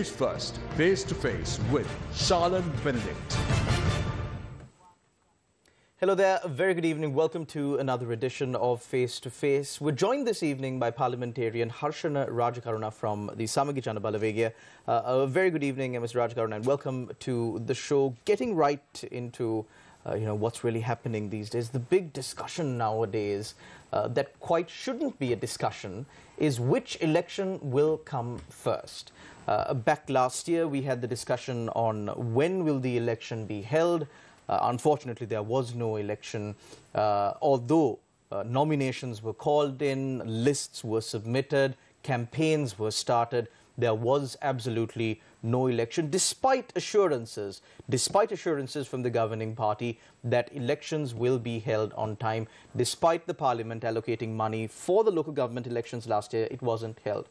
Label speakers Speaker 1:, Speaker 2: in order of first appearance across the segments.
Speaker 1: News First, face to face with Shalan Benedict.
Speaker 2: Hello there, very good evening. Welcome to another edition of Face to Face. We're joined this evening by parliamentarian Harshana Rajakaruna from the Samagi Jana Balawegaya. Uh, a very good evening, Mr. Rajakaruna, and welcome to the show. Getting right into uh, you know what's really happening these days. The big discussion nowadays uh, that quite shouldn't be a discussion is which election will come first. Uh, back last year, we had the discussion on when will the election be held. Uh, unfortunately, there was no election, uh, although uh, nominations were called in, lists were submitted, campaigns were started. There was absolutely no election, despite assurances, despite assurances from the governing party that elections will be held on time. Despite the parliament allocating money for the local government elections last year, it wasn't held.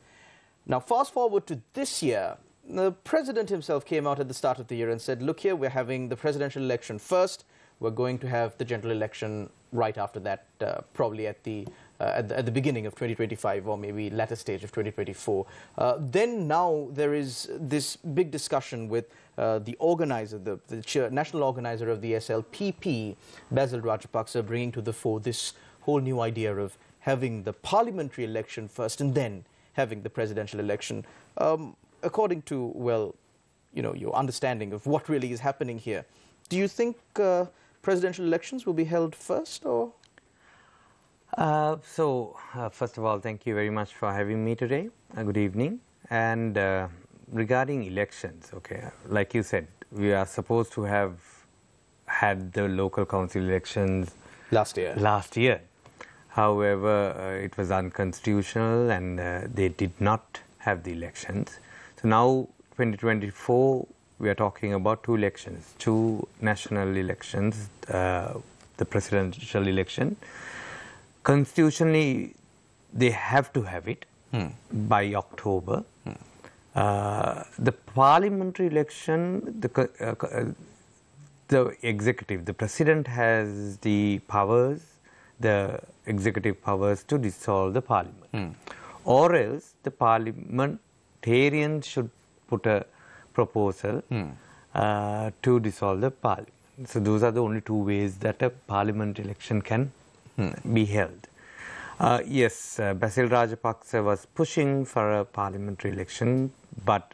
Speaker 2: Now, fast forward to this year, the president himself came out at the start of the year and said, look here, we're having the presidential election first. We're going to have the general election right after that, uh, probably at the, uh, at the, at the beginning of 2025 or maybe latter stage of 2024. Uh, then now there is this big discussion with uh, the organizer, the, the national organizer of the SLPP, Basil Rajapaksa, bringing to the fore this whole new idea of having the parliamentary election first and then having the presidential election. Um, according to, well, you know, your understanding of what really is happening here, do you think uh, presidential elections will be held first or?
Speaker 3: Uh, so, uh, first of all, thank you very much for having me today. Uh, good evening. And uh, regarding elections, okay, like you said, we are supposed to have had the local council elections
Speaker 2: last year.
Speaker 3: Last year. However, uh, it was unconstitutional and uh, they did not have the elections. So now 2024, we are talking about two elections, two national elections, uh, the presidential election. Constitutionally, they have to have it hmm. by October. Hmm. Uh, the parliamentary election, the, uh, uh, the executive, the president has the powers, the executive powers to dissolve the parliament. Hmm. Or else the parliament parliamentarians should put a proposal hmm. uh, to dissolve the parliament. So those are the only two ways that a parliament election can hmm. be held. Uh, yes, uh, Basil Rajapaksa was pushing for a parliamentary election, but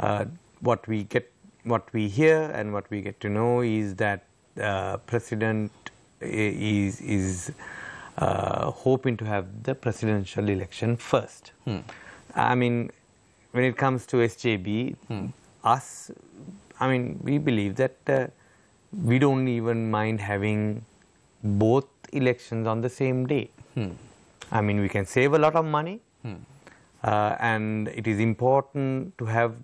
Speaker 3: uh, what we get, what we hear, and what we get to know is that uh, President is is uh, hoping to have the presidential election first. Hmm. I mean, when it comes to SJB, hmm. us, I mean, we believe that uh, we don't even mind having both elections on the same day. Hmm. I mean, we can save a lot of money, hmm. uh, and it is important to have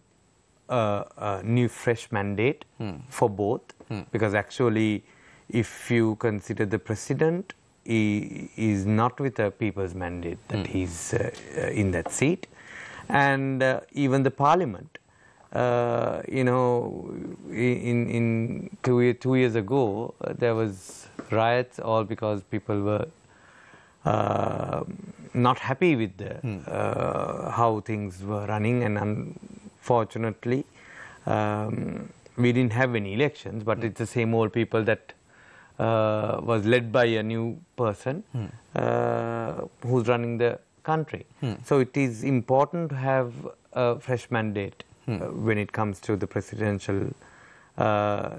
Speaker 3: a, a new fresh mandate hmm. for both, hmm. because actually, if you consider the president, he is not with a people's mandate that hmm. he's uh, in that seat and uh, even the parliament. Uh, you know, in in two two years ago, uh, there was riots all because people were uh, not happy with the, uh, how things were running, and unfortunately, um, we didn't have any elections. But hmm. it's the same old people that uh, was led by a new person hmm. who's running the country. Hmm. So it is important to have a fresh mandate hmm. uh, when it comes to the presidential uh,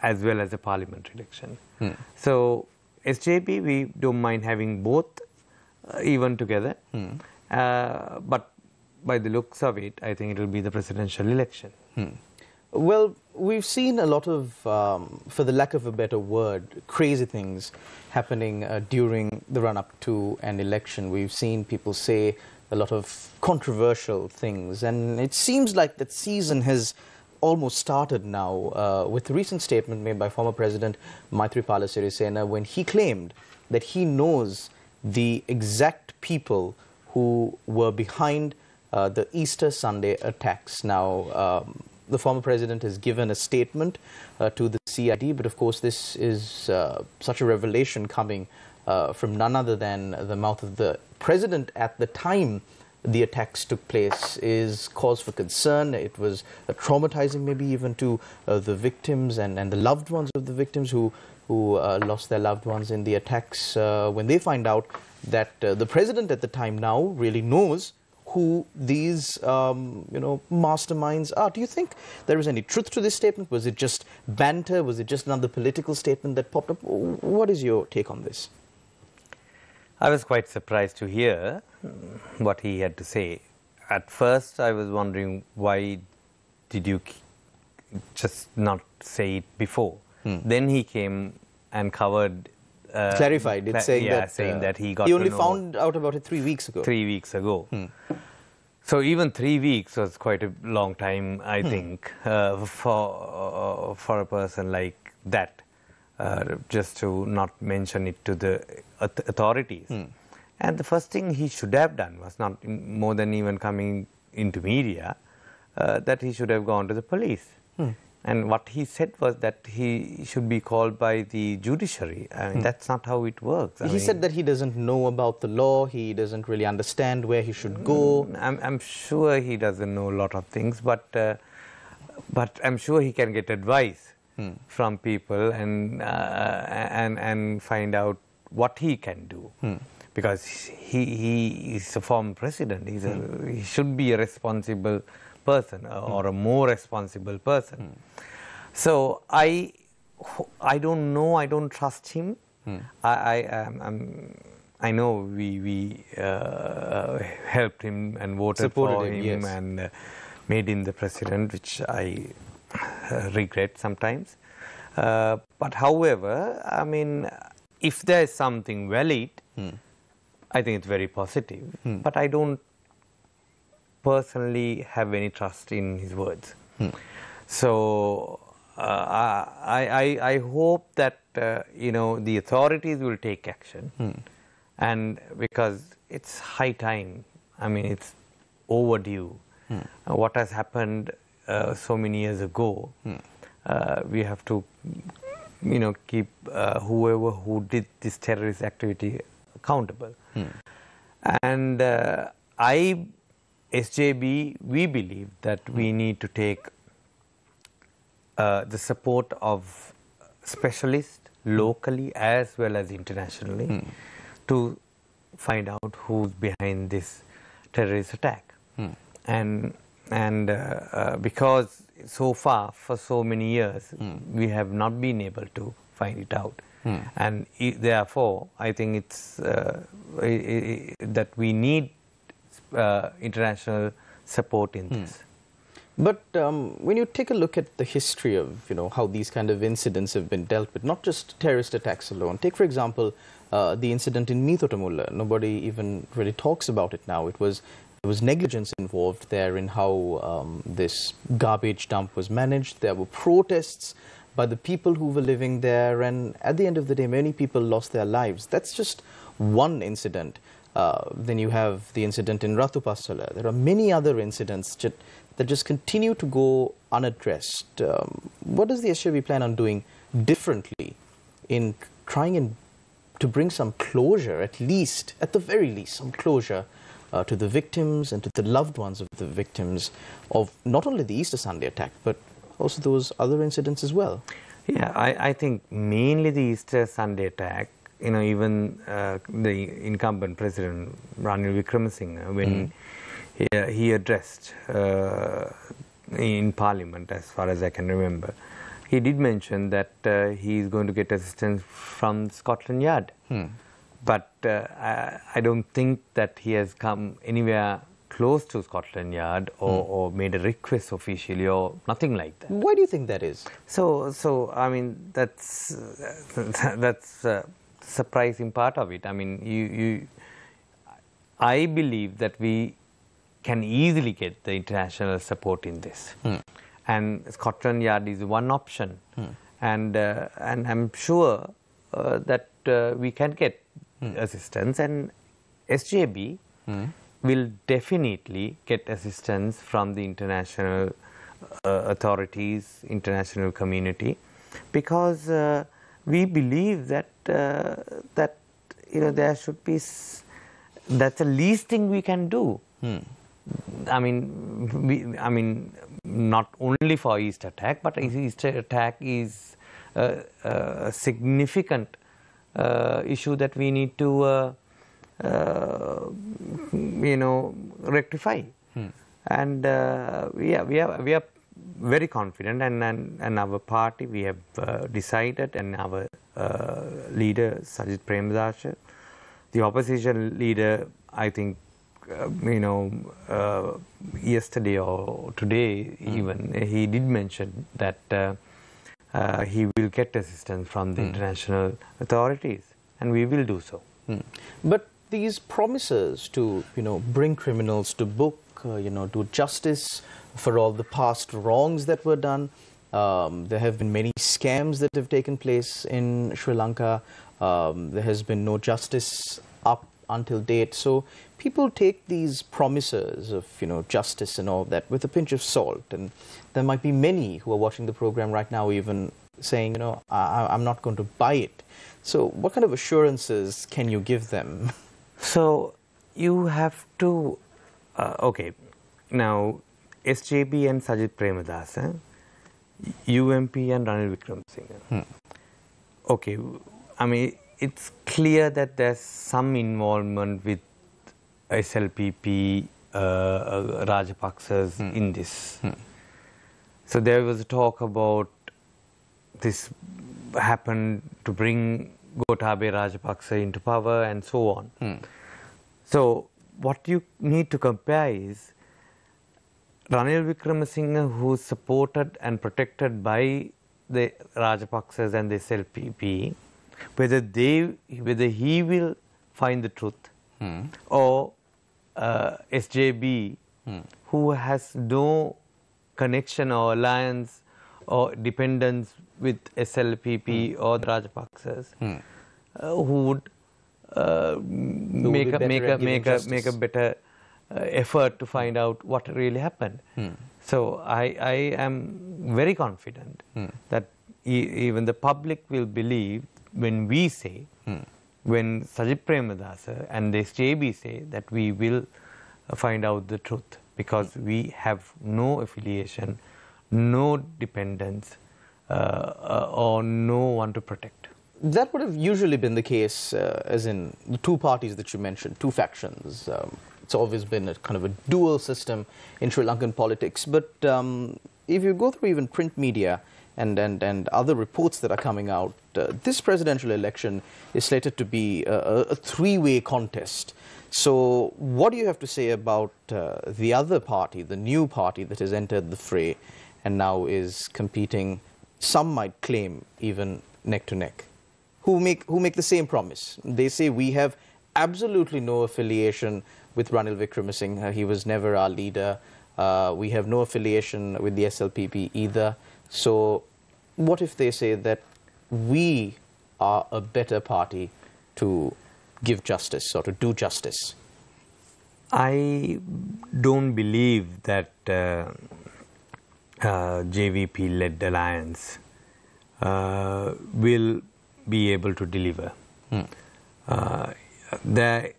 Speaker 3: as well as the parliament election. Hmm. So SJB, we don't mind having both uh, even together, hmm. uh, but by the looks of it, I think it will be the presidential election.
Speaker 2: Well, we've seen a lot of, um, for the lack of a better word, crazy things happening uh, during the run up to an election. We've seen people say a lot of controversial things, and it seems like that season has almost started now uh, with the recent statement made by former President Maithripala Sirisena when he claimed that he knows the exact people who were behind uh, the Easter Sunday attacks. Now, um, the former president has given a statement uh, to the CID, but of course, this is uh, such a revelation coming uh, from none other than the mouth of the president at the time the attacks took place is cause for concern. It was uh, traumatizing, maybe even to uh, the victims and, and the loved ones of the victims who, who uh, lost their loved ones in the attacks when they find out that the president at the time now really knows who these um, you know masterminds are. Do you think there is any truth to this statement? Was it just banter? Was it just another political statement that popped up? What is your take on this?
Speaker 3: I was quite surprised to hear what he had to say. At first, I was wondering why did you just not say it before? Hmm. Then he came and covered.
Speaker 2: Uh, Clarified. It's saying
Speaker 3: yeah,
Speaker 2: that
Speaker 3: saying uh, that he got.
Speaker 2: He only found out about it three weeks ago.
Speaker 3: Three weeks ago. Hmm. So even three weeks was quite a long time, I hmm. think, uh, for uh, for a person like that, uh, just to not mention it to the authorities. Hmm. And the first thing he should have done was not more than even coming into media, uh, that he should have gone to the police. And what he said was that he should be called by the judiciary. I mean, hmm. that's not how it works. I
Speaker 2: he
Speaker 3: mean,
Speaker 2: said that he doesn't know about the law, he doesn't really understand where he should go.
Speaker 3: Hmm, I'm, I'm sure he doesn't know a lot of things, but, uh, but I'm sure he can get advice hmm. from people and, uh, and, and find out what he can do. Hmm because he, he is a former president. He's a. He should be a responsible person mm. or a more responsible person. Mm. So I, I don't know. I don't trust him. Hmm. I, I, am, I'm, I know we, we uh, helped him and voted
Speaker 2: Supported
Speaker 3: for him,
Speaker 2: him
Speaker 3: yes. and uh, made him the president, which I uh, regret sometimes. Uh, but however, I mean, if there is something valid, hmm. I think it's very positive. Hmm. But I don't personally have any trust in his words. Hmm. So uh, I, I, I hope that uh, you know the authorities will take action, hmm. and because it's high time. I mean, it's overdue. Hmm. Uh, what has happened uh, so many years ago, hmm. uh, we have to you know keep uh, whoever who did this terrorist activity accountable. Hmm. And uh, I, SJB, we believe that hmm. we need to take uh, the support of specialists locally as well as internationally hmm. to find out who's behind this terrorist attack. Hmm. And and uh, uh, because so far for so many years hmm. we have not been able to find it out. Hmm. And therefore, I think it's uh, that we need uh, international support in this.
Speaker 2: But um, when you take a look at the history of you know how these kind of incidents have been dealt with, not just terrorist attacks alone. Take for example uh, the incident in Meethotamulla. Nobody even really talks about it now. It was there was negligence involved there in how um, this garbage dump was managed. There were protests by the people who were living there. And at the end of the day, many people lost their lives. That's just one incident. Uh, then you have the incident in Rathupaswala. There are many other incidents that, that just continue to go unaddressed. Um, what does the SJB plan on doing differently in trying and to bring some closure, at least, at the very least, some closure uh, to the victims and to the loved ones of the victims of not only the Easter Sunday attack, but also those other incidents as well.
Speaker 3: Yeah, I, I think mainly the Easter Sunday attack, you know, even uh, the incumbent president, Ranil Wickremesinghe, when mm. he, uh, he, addressed uh, in parliament, as far as I can remember, he did mention that uh, he is going to get assistance from Scotland Yard. Hmm. But uh, I, I, don't think that he has come anywhere close to Scotland Yard or, mm. or, made a request officially or nothing like that.
Speaker 2: Why do you think that is?
Speaker 3: So, so I mean, that's uh, that's a surprising part of it. I mean, you, you, I believe that we can easily get the international support in this, mm. and Scotland Yard is one option, mm. and uh, and I'm sure uh, that uh, we can get hmm. assistance and SJB will definitely get assistance from the international uh, authorities, international community, because uh, we believe that uh, that you know there should be that's the least thing we can do. I mean, we, I mean, not only for East attack, but East attack is a, a significant uh, issue that we need to, uh, uh, you know, rectify. And uh, we are, we are, we are very confident, and, and, and our party, we have uh, decided, and our uh, leader, Sajith Premadasa, the opposition leader, I think, uh, you know, uh, yesterday or today even, he did mention that uh, uh, he will get assistance from the international authorities, and we will do so.
Speaker 2: But these promises to, you know, bring criminals to book, you know, do justice for all the past wrongs that were done. Um, there have been many scams that have taken place in Sri Lanka. Um, there has been no justice up until date. So people take these promises of, you know, justice and all that with a pinch of salt. And there might be many who are watching the program right now even saying, you know, I, I'm not going to buy it. So what kind of assurances can you give them?
Speaker 3: So you have to, uh, okay, now SJB and Sajith Premadasa, UNP and Ranil Wickremesinghe. Okay, I mean, it's clear that there's some involvement with SLPP, uh, uh, Rajapaksas in this. So there was a talk about this happened to bring Gotabaya Rajapaksa into power and so on. So what you need to compare is Ranil Wickremesinghe, who's supported and protected by the Rajapaksas and the SLPP, whether they, whether he will find the truth, or uh, SJB, who has no connection or alliance or dependence with SLPP or the Rajapaksas, uh, who would uh, make a
Speaker 2: better
Speaker 3: make a make a make a better uh, effort to find out what really happened. So I I am very confident that e- even the public will believe when we say, when Sajith Premadasa and the SJB say that we will find out the truth because we have no affiliation, no dependence, uh, uh, or no one to protect.
Speaker 2: That would have usually been the case, uh, as in the two parties that you mentioned, two factions. Um, it's always been a kind of a dual system in Sri Lankan politics. But um, if you go through even print media and, and, and other reports that are coming out, uh, this presidential election is slated to be a, a, three way contest. So, what do you have to say about uh, the other party, the new party that has entered the fray and now is competing, some might claim, even neck to neck? Who make who make the same promise. They say we have absolutely no affiliation with Ranil Wickremesinghe. He was never our leader. Uh, we have no affiliation with the SLPP either. So, what if they say that we are a better party to give justice or to do justice?
Speaker 3: I don't believe that uh, uh, JVP led alliance uh, will be able to deliver. Uh, there,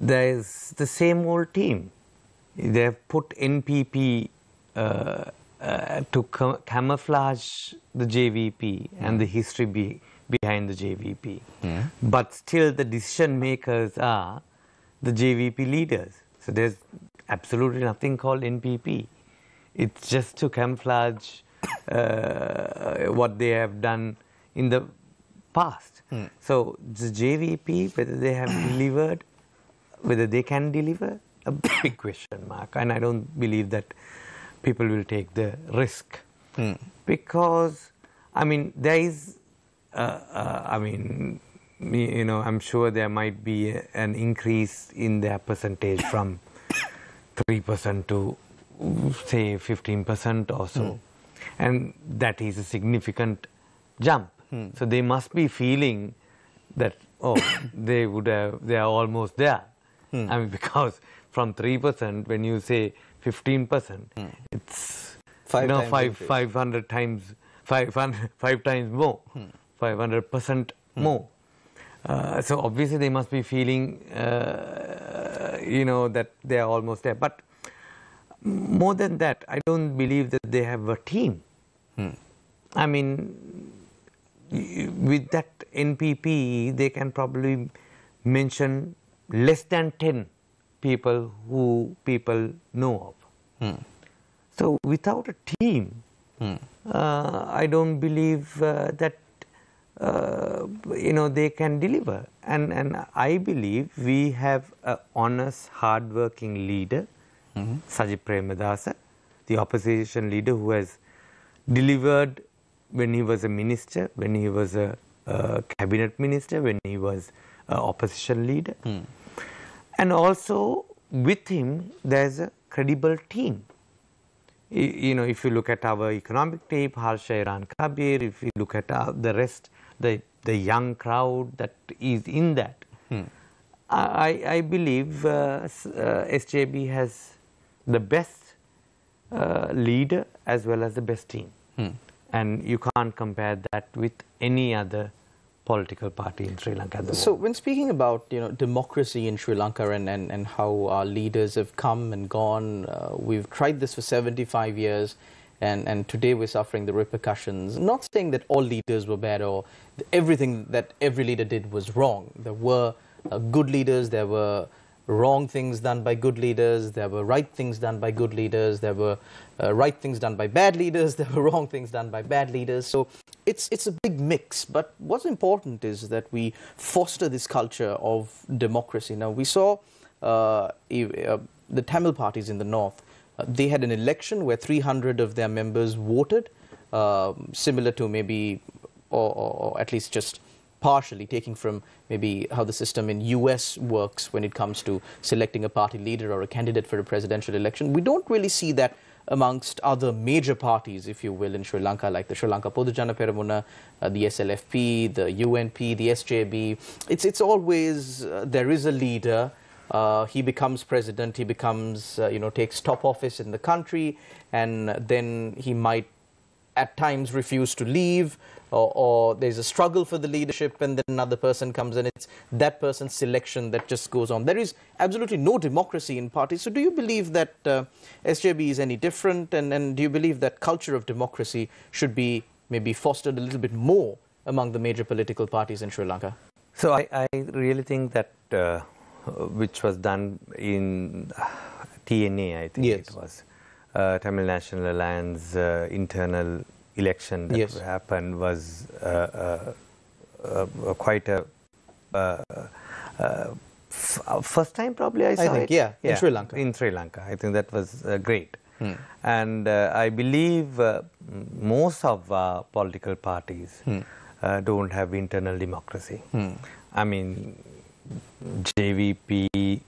Speaker 3: there is the same old team. They have put NPP uh, uh, to ca- camouflage the JVP and the history be, behind the JVP. But still, the decision makers are the JVP leaders. So there's absolutely nothing called NPP. It's just to camouflage uh, what they have done in the past. So the JVP, whether they have delivered, whether they can deliver, a big question mark. And I don't believe that people will take the risk because, I mean, there is, uh, uh, I mean, me- you know, I'm sure there might be a- an increase in their percentage from 3% to say 15% or so. And that is a significant jump. Hmm. So they must be feeling that, oh, they would have, they are almost there. Hmm. I mean, because from 3%, when you say 15%, hmm. it's
Speaker 2: Five
Speaker 3: you know,
Speaker 2: times
Speaker 3: five, 500 times, 500, five times more, 500% more. Uh, so obviously they must be feeling uh, you know, that they are almost there. But more than that, I don't believe that they have a team. I mean, with that NPP, they can probably mention less than 10 people who people know of. So without a team, uh, I don't believe uh, that uh, you know they can deliver. And and I believe we have a honest, hardworking leader, Sajith Premadasa, the opposition leader who has delivered when he was a minister, when he was a, uh cabinet minister, when he was an opposition leader. And also with him, there's a credible team. You know, if you look at our economic tape, Harsha Eran Kabir, if you look at uh, the rest, the, the young crowd that is in that, I, I believe uh, uh, SJB has the best uh, leader as well as the best team. And you can't compare that with any other political party in Sri Lanka the
Speaker 2: So when speaking about you know democracy in Sri Lanka and, and, and how our leaders have come and gone, uh, we've tried this for 75 years, and, and today we're suffering the repercussions. Not saying that all leaders were bad or everything that every leader did was wrong. There were uh, good leaders, there were wrong things done by good leaders, there were right things done by good leaders, there were uh, right things done by bad leaders, there were wrong things done by bad leaders. So it's, it's a big mix. But what's important is that we foster this culture of democracy. Now, we saw uh, uh, the Tamil parties in the north. Uh, they had an election where 300 of their members voted, um similar to maybe, or, or, or at least just partially taking from maybe how the system in US works when it comes to selecting a party leader or a candidate for a presidential election. We don't really see that amongst other major parties, if you will, in Sri Lanka, like the Sri Lanka Podujana Peramuna, uh, the SLFP, the UNP, the SJB. It's, it's always uh, there is a leader. Uh, he becomes president. He becomes, uh, you know, takes top office in the country, and then he might at times refuse to leave or, or there's a struggle for the leadership and then another person comes and it's that person's selection that just goes on. There is absolutely no democracy in parties. So do you believe that uh, sjb is any different? And, and do you believe that culture of democracy should be maybe fostered a little bit more among the major political parties in sri lanka?
Speaker 3: So I, I really think that uh, which was done in TNA, I think
Speaker 2: Yes.
Speaker 3: it was uh, Tamil National Alliance uh, internal election that
Speaker 2: Yes.
Speaker 3: happened was uh, uh, uh, quite a uh, uh, f- uh, first time probably I saw
Speaker 2: think,
Speaker 3: it.
Speaker 2: yeah, in Sri Lanka.
Speaker 3: In Sri Lanka, I think that was uh, great.
Speaker 2: Hmm.
Speaker 3: And uh, I believe uh, most of our political parties
Speaker 2: Hmm.
Speaker 3: uh, don't have internal democracy. I mean, JVP,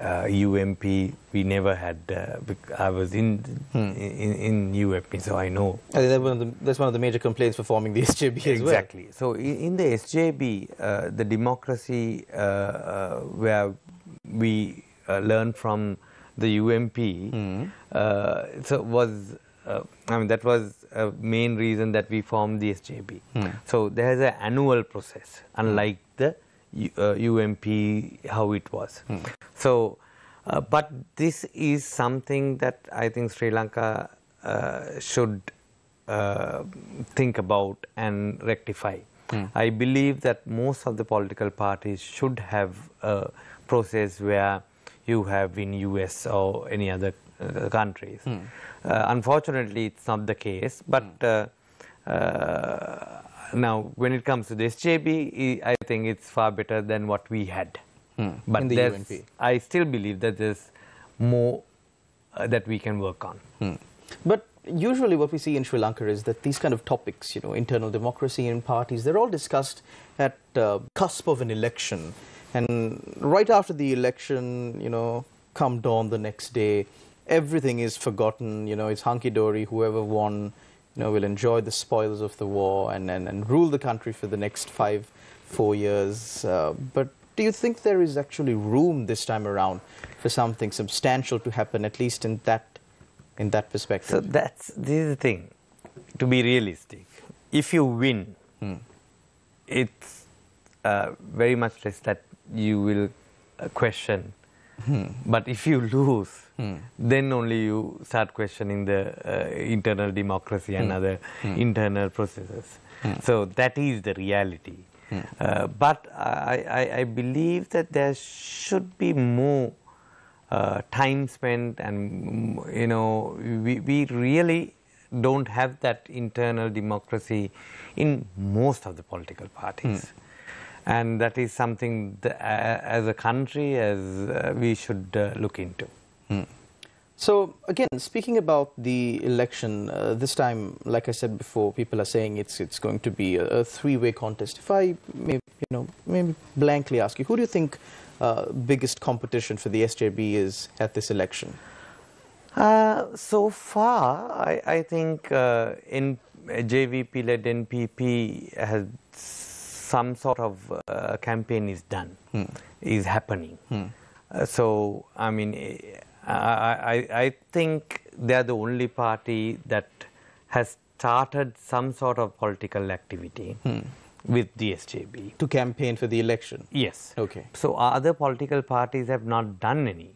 Speaker 3: uh, UNP, we never had. Uh, I was in, in in UNP, so I know
Speaker 2: that's one of the, that's one of the major complaints for forming the sjb as well
Speaker 3: exactly. So in, in the SJB, uh, the democracy uh, uh, where we uh, learned from the UNP, uh, so was uh, I mean that was a main reason that we formed the SJB. So there is an annual process, unlike the U- uh, UNP how it was. So. Uh, but this is something that I think Sri Lanka uh, should uh, think about and rectify. I believe that most of the political parties should have a process where you have in US or any other uh, countries. Uh, unfortunately, it's not the case. But uh, uh, now, when it comes to the SJB, I think it's far better than what we had. But
Speaker 2: In the UNP.
Speaker 3: I still believe that there's more uh, that we can work on.
Speaker 2: But usually, what we see in Sri Lanka is that these kind of topics, you know, internal democracy in parties, they're all discussed at uh, cusp of an election, and right after the election, you know, come dawn the next day, everything is forgotten. You know, it's hunky dory. Whoever won, you know, will enjoy the spoils of the war and and, and rule the country for the next five, four years. Uh, but do you think there is actually room this time around for something substantial to happen, at least in that in that perspective?
Speaker 3: So that's this is the thing. To be realistic, if you win, it's uh, very much less that you will uh, question But if you lose, then only you start questioning the uh, internal democracy and other internal processes. So that is the reality. Uh, but I, I, I believe that there should be more uh, time spent, and mm, you know, we, we really don't have that internal democracy in most of the political parties. And that is something that, uh, as a country, as uh, we should uh, look into.
Speaker 2: So again, speaking about the election, uh, this time, like I said before, people are saying it's it's going to be a, a three-way contest. If I may, you know, maybe blankly ask you, who do you think uh, biggest competition for the SJB is at this election?
Speaker 3: Uh, so far, I, I think uh, in JVP led NPP has some sort of uh, campaign is done, is happening. Uh, so I mean, eh, I, I, I think they are the only party that has started some sort of political activity with the SJB.
Speaker 2: To campaign for the election?
Speaker 3: Yes.
Speaker 2: Okay.
Speaker 3: So other political parties have not done any.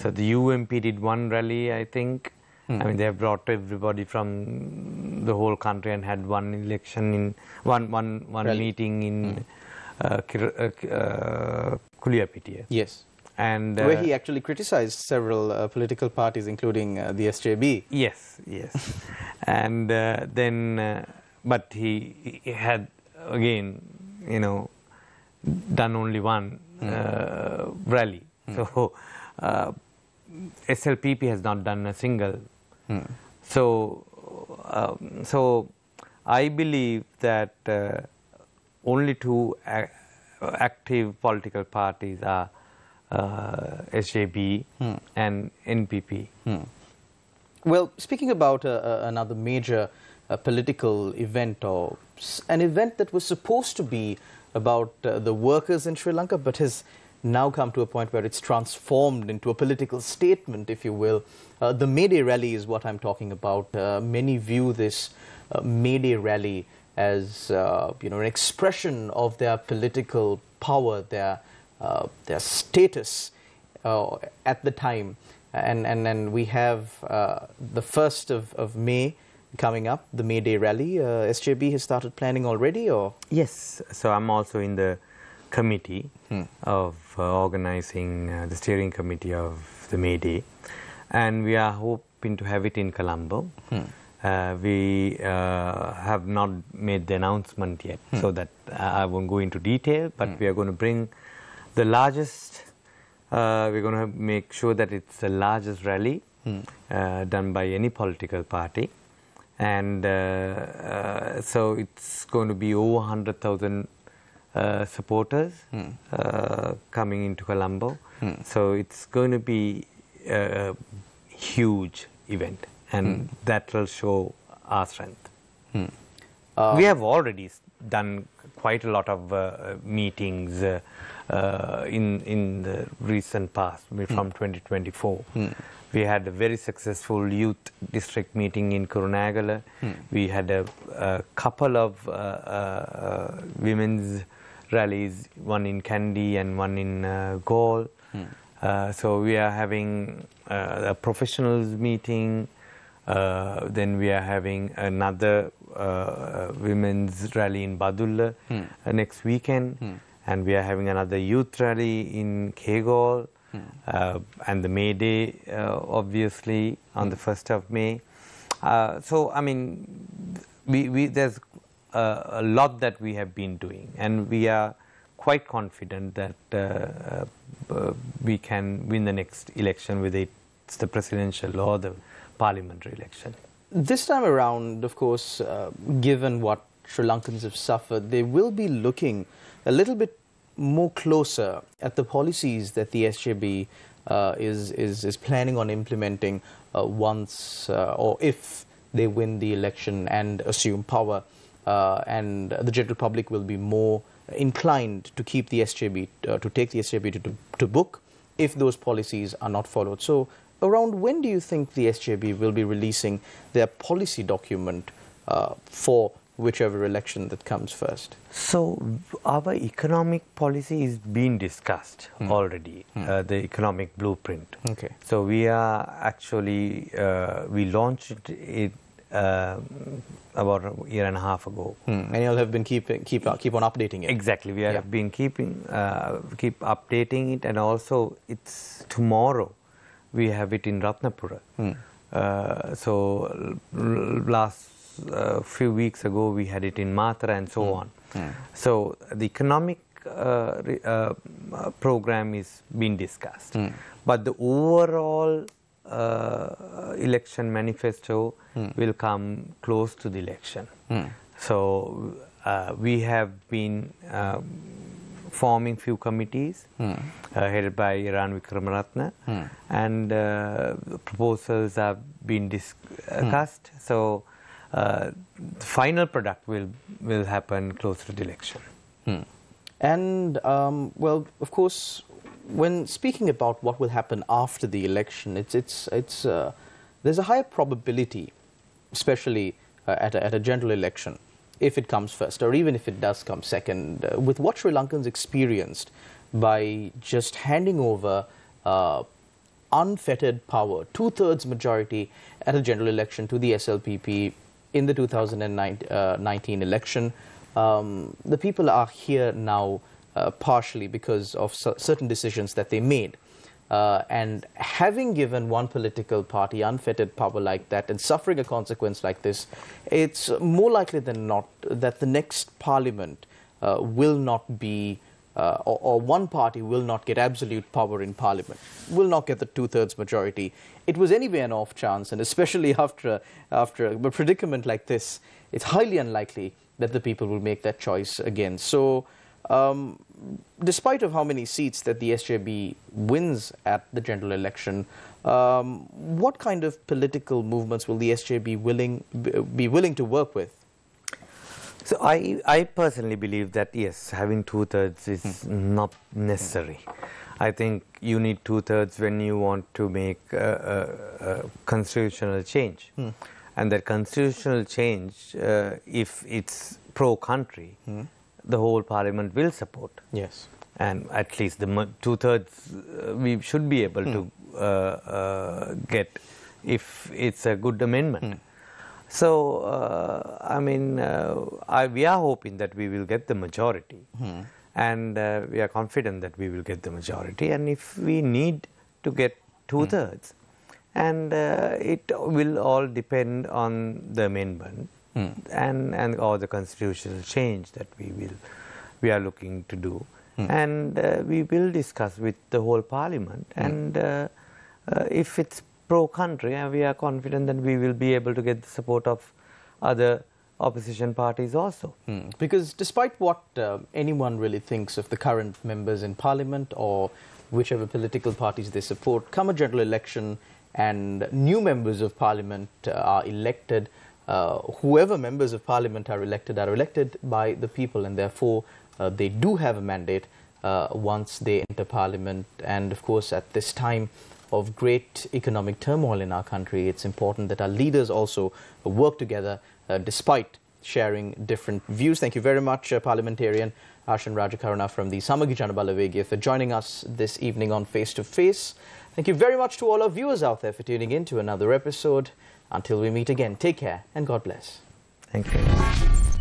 Speaker 3: So the UNP did one rally, I think. I mean, they have brought everybody from the whole country and had one election in one one one
Speaker 2: Rally.
Speaker 3: meeting in uh, Kir- uh, K- uh,
Speaker 2: Yes.
Speaker 3: And
Speaker 2: Where
Speaker 3: uh,
Speaker 2: he actually criticized several uh, political parties, including uh, the SJB.
Speaker 3: Yes, yes. and uh, then, uh, but he, he had again, you know, done only one uh, rally. So uh, SLPP has not done a single. So, um, so I believe that uh, only two ac- active political parties are uh, SJB and NPP.
Speaker 2: Well, speaking about uh, uh, another major uh, political event or an event that was supposed to be about uh, the workers in Sri Lanka but has now come to a point where it's transformed into a political statement, if you will. Uh, the May Day rally is what I'm talking about. Uh, many view this uh, May Day rally as uh, you know an expression of their political power, their their status uh, at the time. And, and, and we have uh, the 1st of, of May coming up, the May Day rally. Uh, SJB has started planning already, or?
Speaker 3: Yes, so I'm also in the committee of uh, organizing uh, the steering committee of the May Day, and we are hoping to have it in Colombo. Uh, we uh, have not made the announcement yet, so that I I won't go into detail, but we are going to bring the largest. Uh, we're going to make sure that it's the largest rally uh, done by any political party and uh, uh, so it's going to be over 100,000 uh, supporters uh, coming into Colombo. So it's going to be a huge event, and that will show our strength. we have already done quite a lot of uh, meetings in in the recent past, from 2024. We had a very successful youth district meeting in Kurunegala. We had a, a couple of uh, uh, women's rallies, one in Kandy and one in uh, Galle. Uh, so we are having uh, a professionals meeting. Uh, then we are having another uh, women's rally in Badulla uh, next weekend, and we are having another youth rally in Kegalle, uh, and the May Day, uh, obviously, on the 1st of May. Uh, so, I mean, we, we, there's uh, a lot that we have been doing, and we are quite confident that uh, uh, we can win the next election, whether it's the presidential or the parliamentary election.
Speaker 2: This time around, of course, uh, given what Sri Lankans have suffered, they will be looking a little bit more closer at the policies that the SJB uh, is, is, is planning on implementing uh, once uh, or if they win the election and assume power. Uh, and the general public will be more inclined to keep the SJB, uh, to take the SJB to, to, to book if those policies are not followed. So, around when do you think the SJB will be releasing their policy document uh, for whichever election that comes first?
Speaker 3: So our economic policy is being discussed already, uh, the economic blueprint.
Speaker 2: Okay.
Speaker 3: So we are actually uh, we launched it uh, about a year and a half ago.
Speaker 2: Hmm. And you'll have been keeping keep keep on updating it.
Speaker 3: Exactly, we have
Speaker 2: Yeah.
Speaker 3: been keeping uh, keep updating it, and also it's tomorrow. We have it in Ratnapura. Uh, so last uh, few weeks ago we had it in Matara and so on. So the economic uh, re- uh, uh, program is being discussed, but the overall uh, election manifesto will come close to the election. So uh, we have been um, forming few committees uh, headed by Eran Wickramaratne, and uh, proposals have been discussed. So uh, the final product will will happen close to the election.
Speaker 2: And um, well, of course, when speaking about what will happen after the election, it's it's it's uh, there's a higher probability, especially uh, at a, at a general election, if it comes first, or even if it does come second, uh, with what Sri Lankans experienced by just handing over. Uh, unfettered power, two thirds majority at a general election to the SLPP in the 2019 election. Um, the people are here now uh, partially because of cer- certain decisions that they made. Uh, and having given one political party unfettered power like that and suffering a consequence like this, it's more likely than not that the next parliament uh, will not be uh, or, or one party will not get absolute power in parliament, will not get the two-thirds majority. It was anyway an off chance, and especially after a, after a predicament like this, it's highly unlikely that the people will make that choice again. So, um, despite of how many seats that the SJB wins at the general election, um, what kind of political movements will the SJB willing be willing to work with?
Speaker 3: So I, I personally believe that yes, having two thirds is not necessary. I think you need two thirds when you want to make a, a, a constitutional change, and that constitutional change, uh, if it's pro country, the whole parliament will support.
Speaker 2: Yes.
Speaker 3: And at least the two thirds uh, we should be able to uh, uh, get if it's a good amendment. So, uh, I mean, uh, I, we are hoping that we will get the majority, and uh, we are confident that we will get the majority. And if we need to get two thirds, and uh, it will all depend on the amendment and and or the constitutional change that we will we are looking to do, and uh, we will discuss with the whole parliament. And uh, uh, if it's pro country, and we are confident that we will be able to get the support of other opposition parties also.
Speaker 2: Hmm. Because despite what uh, anyone really thinks of the current members in parliament or whichever political parties they support, come a general election and new members of parliament uh, are elected, uh, whoever members of parliament are elected are elected by the people and therefore uh, they do have a mandate uh, once they enter parliament. And of course, at this time of great economic turmoil in our country, it's important that our leaders also work together uh, despite sharing different views. Thank you very much, uh, parliamentarian Harshana Rajakaruna from the Samagi Jana Balawegaya for joining us this evening on Face to Face. Thank you very much to all our viewers out there for tuning in to another episode. Until we meet again, take care and God bless.
Speaker 3: Thank you.